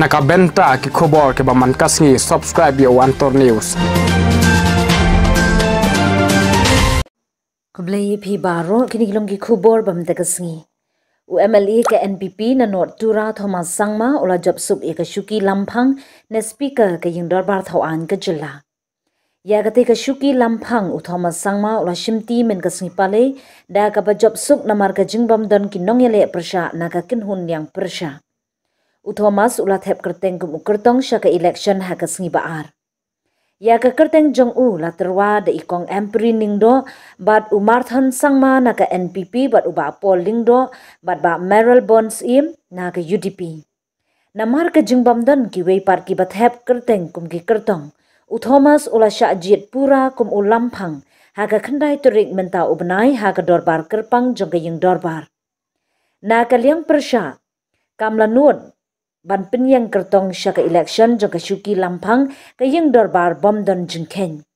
nakabenta ki khobor ke baman kasngi. Subscribe yo antor news. Kublai phi baro kini kilom ki khubor bam ta kasngi. U MLA ke NPP na not tura Thomas Sangma ola job sup e ka shuki lamphang na speaker ke yung darbar thau an ka jilla. Ya ka te ka shuki lamphang u Thomas Sangma ola shimti men ka sngi pale da ka ba job sup na mar ka jingbam don ki nongyele prasha na ka kin hun yang prasha u Thomas ula thep kerteng kum ukertong sha ka election ha ka sngi ba ar ya ka kerteng jong u la terwa de ikong empri ning do bat umar than sangma na ka npp bat uba polling do bat ba meryl bonds im na ka udp namar ka jingbam don ki wei par ki bat hep kerteng kum ki kertong. U thomas ula sha jit pura kum u lamphang ha ka khandai turik menta ubnai ha ka dorbar kerpang jong ka dorbar na ka liang persha kamla ban pinyang kertong sa ka election jo kasuki lampang ka dorbar darbar bomdon jengkeng.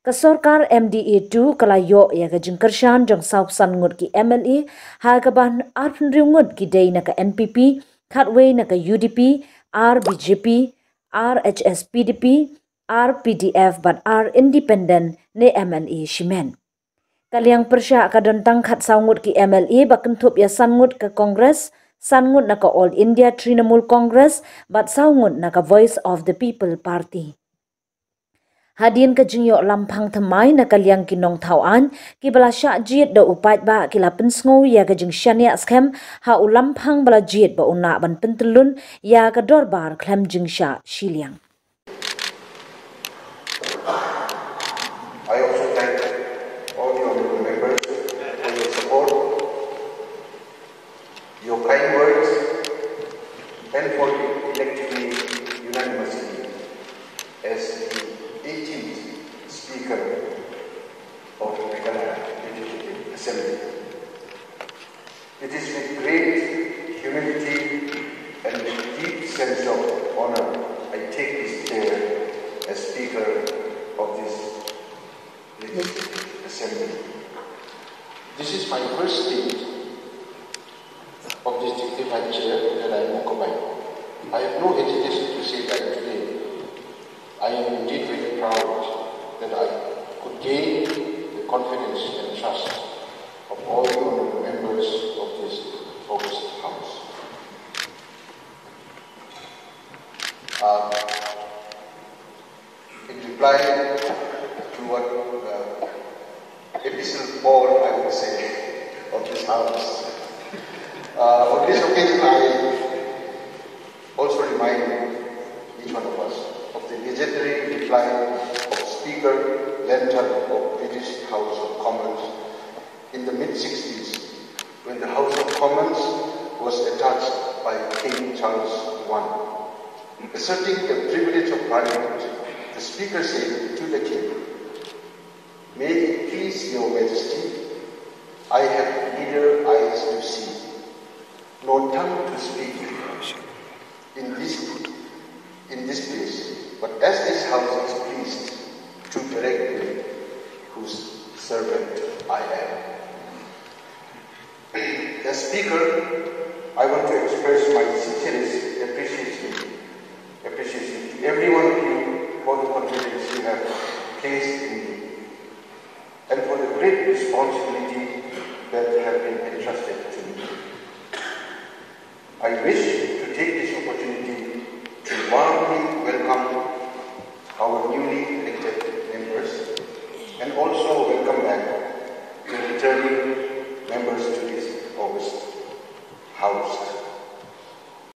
Ka sorkar MDA2 kala yo ya ka jinkershan jong South Sun ngut ki MLA ha ka ban arpunri ngut ki day na ka NPP, khatwe na ka UDP, RBJP, RHSPDP, RPDF but R independent ne MLA shimen. Kaliang persya akadantang khat saungut ki MLA bakentup ya sanungut ke Kongres, sangut naka All India Trinamool Congress bat saungut naka Voice of the People Party. Hadian ke jingyo lampang temai naka liang kinong tauan ki bala syak jit da upat ba ki la pensngo ya ke jing syania skem ha u lampang bala jit ba unak ban pentelun ya ke dorbar klem jing syak shiliang. And for me unanimously as the 18th Speaker of the Meghalaya Legislative Assembly. It is with great humility and with deep sense of honor I take this chair as Speaker of this Legislative Assembly. This is my first state of this dignified chair that I occupy. I have no hesitation to say that today I am indeed very proud that I could gain the confidence and trust of all the members of this august house. Uh, in reply to what the epistle Paul, I would say, of this house uh, on this occasion, I also remind each one of us of the legendary reply of Speaker Lenthall of British House of Commons in the mid-60s when the House of Commons was attached by King Charles I. Asserting the privilege of Parliament, the Speaker said to the King, May it please your Majesty, I have neither eyes to see no tongue to speak in this, in this place. But as this house is pleased to direct me, whose servant I am. As Speaker, I want to express my sincerest appreciation, appreciation to every of you for the confidence you have placed in me and for the great responsibility that have been entrusted to me. I wish returning